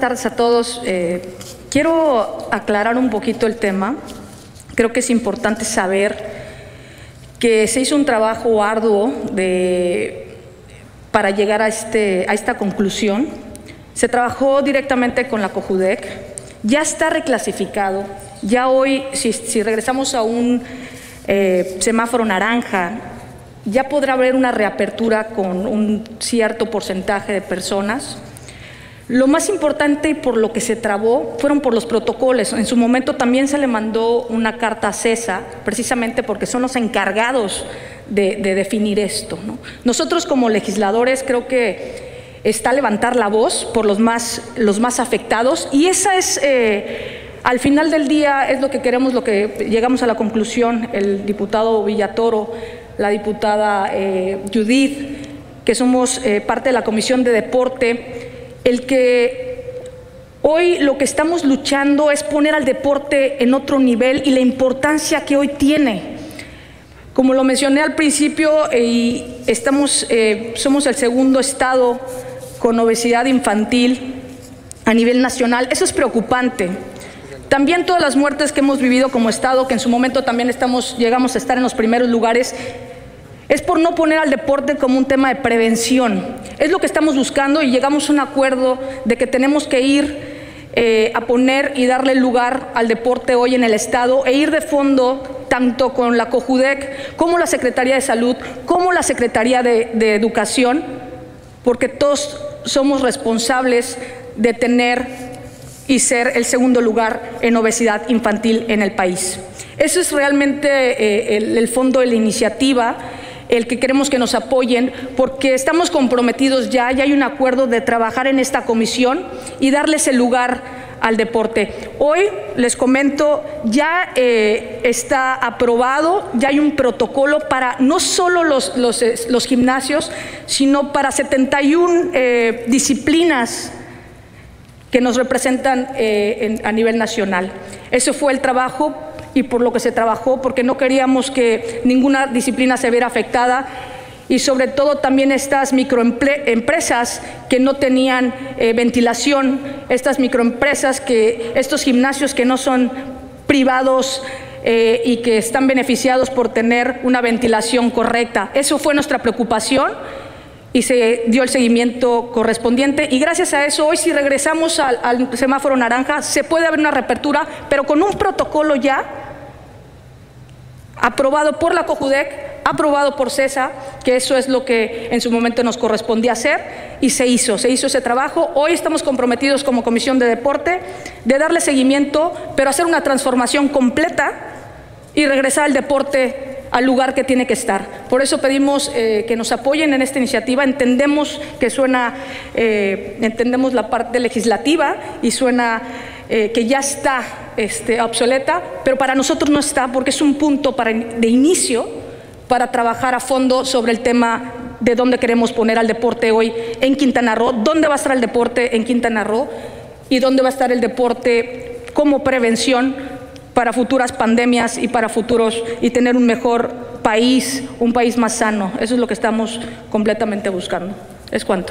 tardes a todos. Eh, quiero aclarar un poquito el tema. Creo que es importante saber que se hizo un trabajo arduo de, para llegar a, este, a esta conclusión. Se trabajó directamente con la COJUDEC, ya está reclasificado, ya hoy, si, regresamos a un eh, semáforo naranja, ya podrá haber una reapertura con un cierto porcentaje de personas. Lo más importante por lo que se trabó fueron por los protocolos. En su momento también se le mandó una carta a CESA, precisamente porque son los encargados de, definir esto. Nosotros como legisladores creo que está levantar la voz por los más, los más afectados y esa es, eh, al final del día, es lo que queremos, lo que llegamos a la conclusión, el diputado Villatoro, la diputada eh, Judith, que somos eh, parte de la Comisión de Deporte, el que hoy lo que estamos luchando es poner al deporte en otro nivel y la importancia que hoy tiene. Como lo mencioné al principio, eh, estamos, eh, somos el segundo estado con obesidad infantil a nivel nacional. Eso es preocupante. También todas las muertes que hemos vivido como Estado, que en su momento también estamos, llegamos a estar en los primeros lugares, es por no poner al deporte como un tema de prevención. Es lo que estamos buscando y llegamos a un acuerdo de que tenemos que ir eh, a poner y darle lugar al deporte hoy en el Estado e ir de fondo tanto con la COJUDEC como la Secretaría de Salud, como la Secretaría de, Educación, porque todos somos responsables de tener y ser el segundo lugar en obesidad infantil en el país. Eso es realmente eh, el fondo de la iniciativa el que queremos que nos apoyen, porque estamos comprometidos ya, ya hay un acuerdo de trabajar en esta comisión y darles el lugar al deporte. Hoy les comento, ya eh, está aprobado, ya hay un protocolo para no solo los, eh, gimnasios, sino para 71 eh, disciplinas que nos representan a nivel nacional. Ese fue el trabajo y por lo que se trabajó, porque no queríamos que ninguna disciplina se viera afectada y sobre todo también estas microempresas que no tenían eh, ventilación, estas microempresas que estos gimnasios que no son privados eh, y que están beneficiados por tener una ventilación correcta. Eso fue nuestra preocupación y se dio el seguimiento correspondiente y gracias a eso hoy si regresamos al, al semáforo naranja se puede haber una reapertura, pero con un protocolo ya aprobado por la COJUDEC, aprobado por CESA, que eso es lo que en su momento nos correspondía hacer, y se hizo, se hizo ese trabajo. Hoy estamos comprometidos como Comisión de Deporte de darle seguimiento, pero hacer una transformación completa y regresar al deporte al lugar que tiene que estar. Por eso pedimos eh, que nos apoyen en esta iniciativa. Entendemos que suena, eh, entendemos la parte legislativa y suena eh, que ya está este, obsoleta, pero para nosotros no está porque es un punto de inicio para trabajar a fondo sobre el tema de dónde queremos poner al deporte hoy en Quintana Roo, dónde va a estar el deporte en Quintana Roo y dónde va a estar el deporte como prevención para futuras pandemias y para futuros y tener un mejor país, un país más sano. Eso es lo que estamos completamente buscando. Es cuanto.